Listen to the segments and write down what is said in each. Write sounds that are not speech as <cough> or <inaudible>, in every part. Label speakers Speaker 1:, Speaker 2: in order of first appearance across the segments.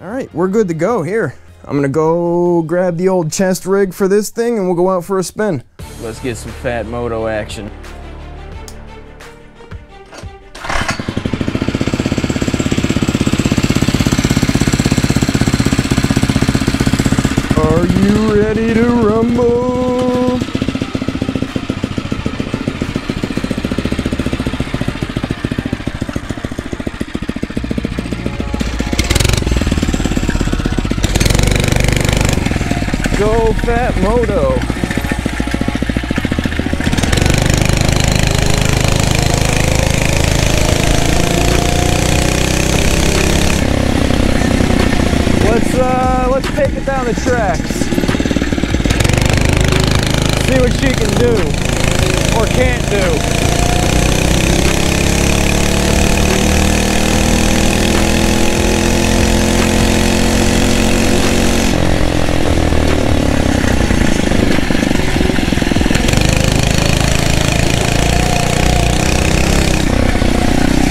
Speaker 1: All right, we're good to go here. I'm gonna go grab the old chest rig for this thing and we'll go out for a spin. Let's get some Phatmoto action. Are you ready to rumble? Go Phatmoto. Let's uh let's take it down the tracks. See what she can do or can't do.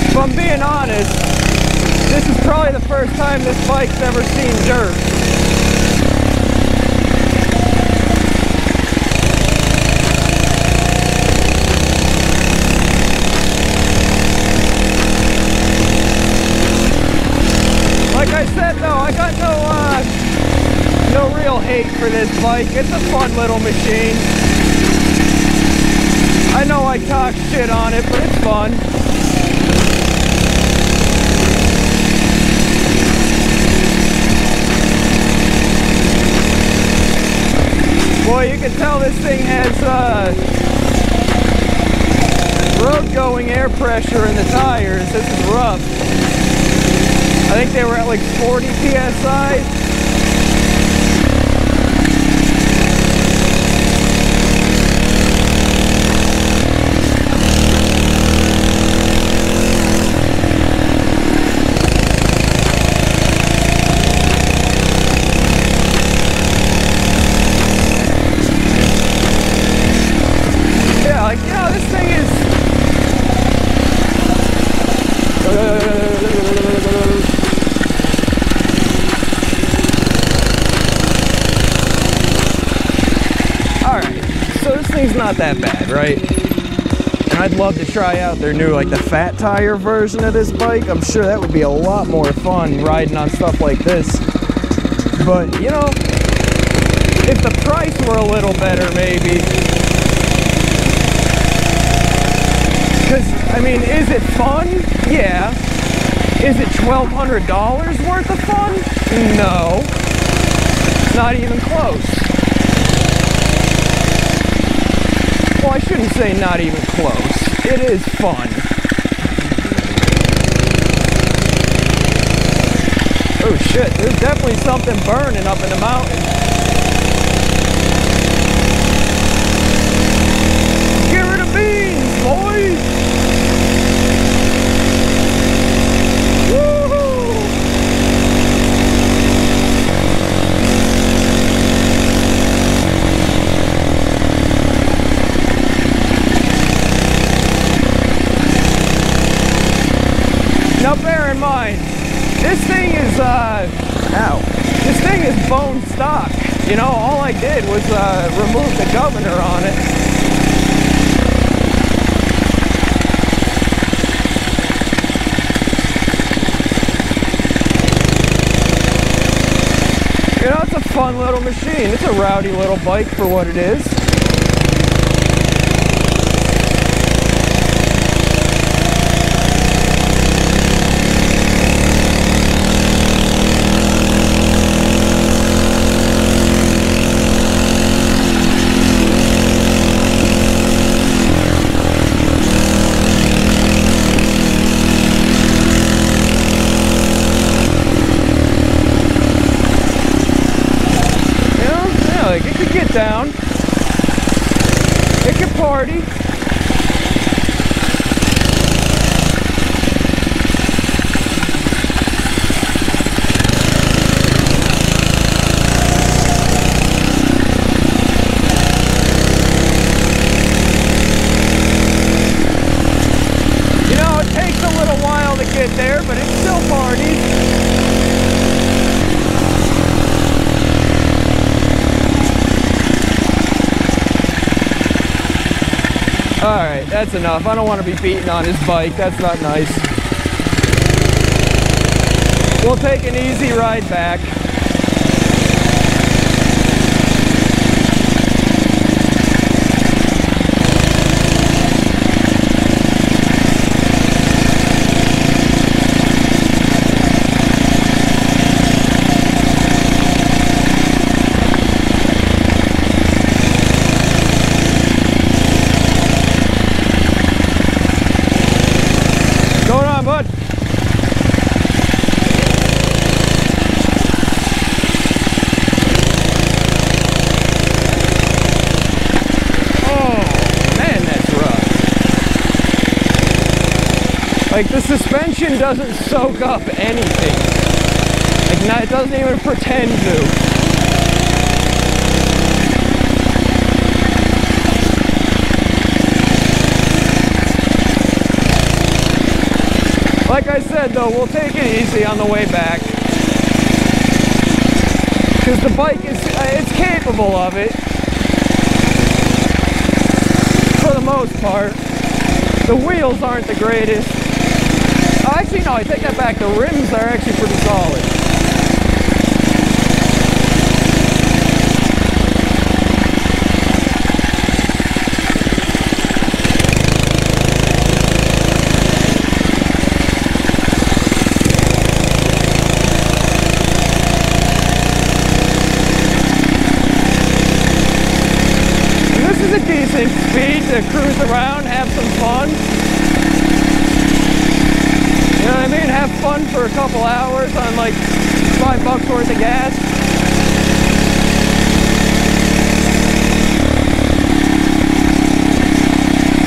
Speaker 1: If I'm being honest, this is probably the first time this bike's ever seen dirt. Like I said though, I got no uh, no real hate for this bike. It's a fun little machine. I know I talk shit on it, but it's fun. Boy, you can tell this thing has uh, road going air pressure in the tires. This is rough. I think they were at like 40 psi. Yeah, like, you know, this thing is Alright, so this thing's not that bad, right? And I'd love to try out their new, like the fat tire version of this bike. I'm sure that would be a lot more fun riding on stuff like this. But, you know, if the price were a little better, maybe. Because, I mean, is it fun? Yeah. Is it $1,200 worth of fun? No. Not even close. Well, I shouldn't say not even close. It is fun. Oh shit, there's definitely something burning up in the mountains. Get rid of beans, boys! Woohoo! Now bear in mind, this thing is, uh, ow, this thing is bone stock. You know, all I did was, uh, remove the governor on it. You know, it's a fun little machine. It's a rowdy little bike for what it is. You know, yeah, like it could get down. It could party. You know, it takes a little while to get there, but it still parties. Alright, that's enough. I don't want to be beaten on his bike. That's not nice. We'll take an easy ride back. Going on, bud? Oh, man, that's rough. Like, the suspension doesn't soak up anything. Like, not, it doesn't even pretend to. Like I said though, we'll take it easy on the way back. Because the bike is, uh, it's capable of it. For the most part. The wheels aren't the greatest. Actually no, I take that back. The rims are actually pretty solid. And this is a decent speed to cruise around, have some fun. You know what I mean? Have fun for a couple hours on like five bucks worth of gas.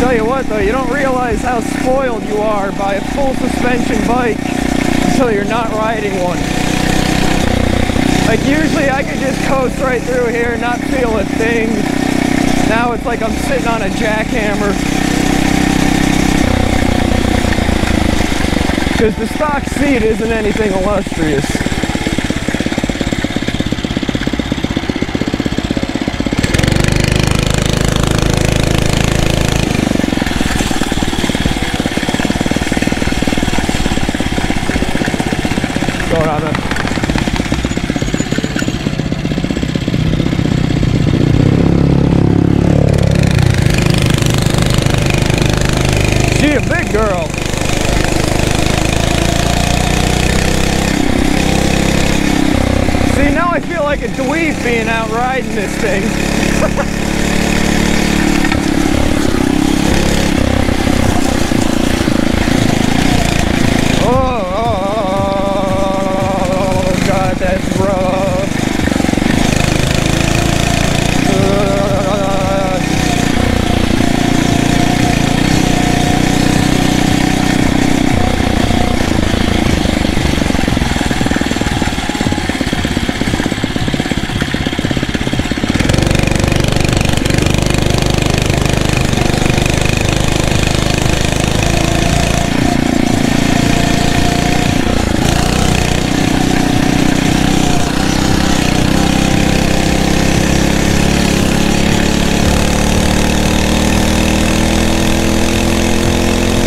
Speaker 1: Tell you what though, you don't realize how spoiled you are by a full suspension bike until you're not riding one. Like usually I could just coast right through here and not feel a thing. Now it's like I'm sitting on a jackhammer. Because the stock seat isn't anything illustrious. Going on man. She a big girl. See, now I feel like a dweeb being out riding this thing. <laughs> oh, oh, oh, God, that's rough. Uh,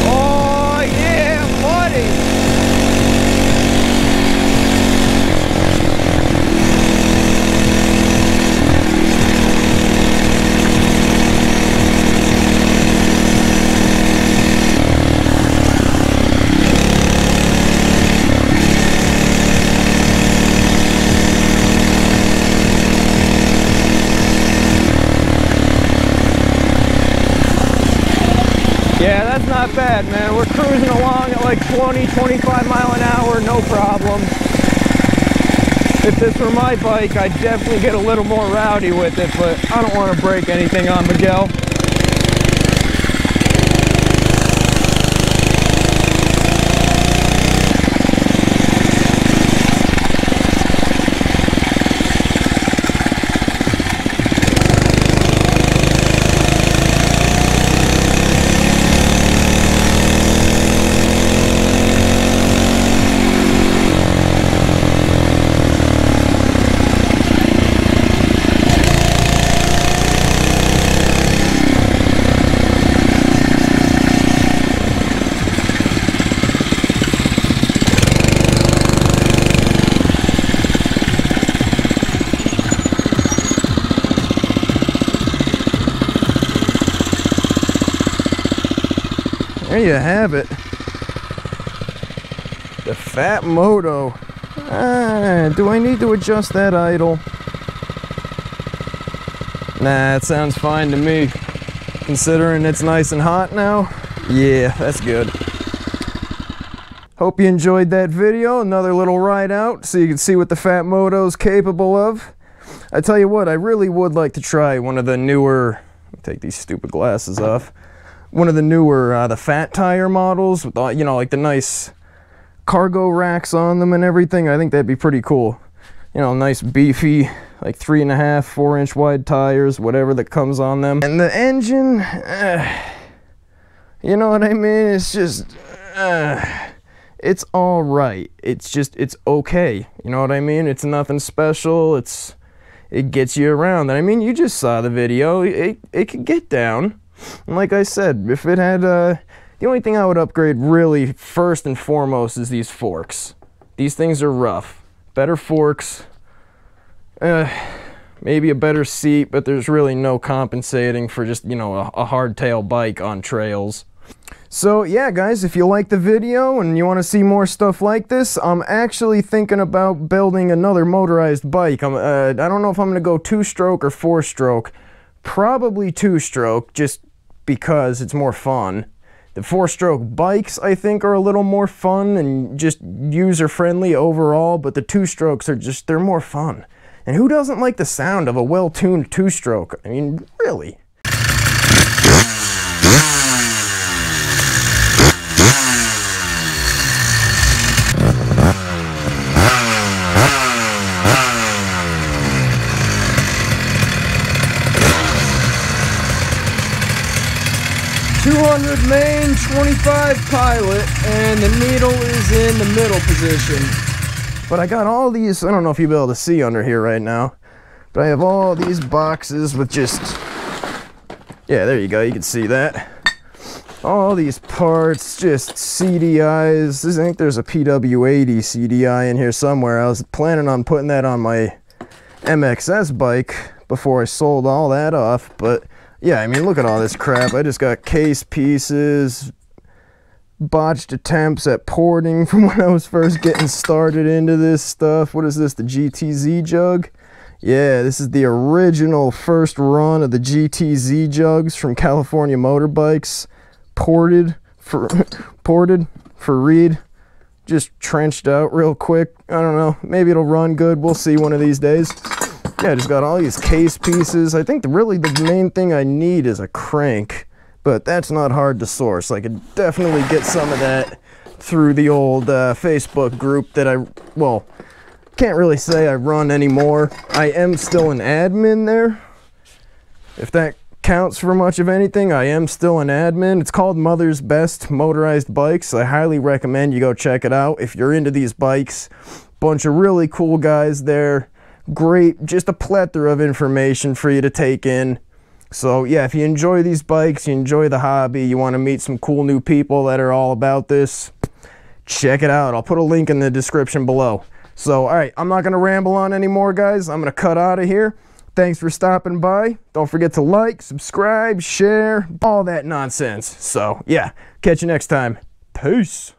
Speaker 1: Oh yeah, buddy. Yeah, that's not bad, man. We're cruising along at like 20, 25 mile an hour, no problem. If this were my bike, I'd definitely get a little more rowdy with it, but I don't want to break anything on Miguel. There you have it. The Phatmoto. Ah, do I need to adjust that idle? Nah, it sounds fine to me. Considering it's nice and hot now. Yeah, that's good. Hope you enjoyed that video. Another little ride out so you can see what the Phatmoto's capable of. I tell you what, I really would like to try one of the newer, take these stupid glasses off, one of the newer, uh, the fat tire models with, you know, like the nice cargo racks on them and everything. I think that'd be pretty cool. You know, nice beefy, like three and a half, four inch wide tires, whatever that comes on them. And the engine, uh, you know what I mean? It's just, uh, it's all right. It's just, it's okay. You know what I mean? It's nothing special. It's, it gets you around. And I mean, you just saw the video. It, it could get down. And like I said, if it had, uh, the only thing I would upgrade really first and foremost is these forks. These things are rough. Better forks. Uh, maybe a better seat, but there's really no compensating for just, you know, a, a hardtail bike on trails. So yeah, guys, if you like the video and you want to see more stuff like this, I'm actually thinking about building another motorized bike. I'm, uh, I don't know if I'm going to go two-stroke or four-stroke. Probably two-stroke, just because it's more fun. The four-stroke bikes, I think, are a little more fun and just user-friendly overall, but the two-strokes are just, they're more fun. And who doesn't like the sound of a well-tuned two-stroke? I mean, really. 200 main, 25 pilot, and the needle is in the middle position. But I got all these, I don't know if you'll be able to see under here right now, but I have all these boxes with just, yeah, there you go, you can see that. All these parts, just CDIs. I think there's a PW80 CDI in here somewhere. I was planning on putting that on my MXS bike before I sold all that off, but yeah, I mean, look at all this crap. I just got case pieces, botched attempts at porting <laughs> from when I was first getting started into this stuff. What is this, the GTZ jug? Yeah, this is the original first run of the GTZ jugs from California Motorbikes, ported for <laughs> ported for Reed. Just trenched out real quick. I don't know. Maybe it'll run good. We'll see one of these days yeah, just got all these case pieces. I think the, really the main thing I need is a crank, but that's not hard to source. I could definitely get some of that through the old uh, Facebook group that I, well, can't really say I run anymore. I am still an admin there. If that counts for much of anything, I am still an admin. It's called Mother's Best Motorized Bikes. I highly recommend you go check it out if you're into these bikes. Bunch of really cool guys there great, just a plethora of information for you to take in. So yeah, if you enjoy these bikes, you enjoy the hobby, you want to meet some cool new people that are all about this, check it out. I'll put a link in the description below. So, all right, I'm not going to ramble on anymore, guys. I'm going to cut out of here. Thanks for stopping by. Don't forget to like, subscribe, share, all that nonsense. So, yeah, catch you next time. Peace.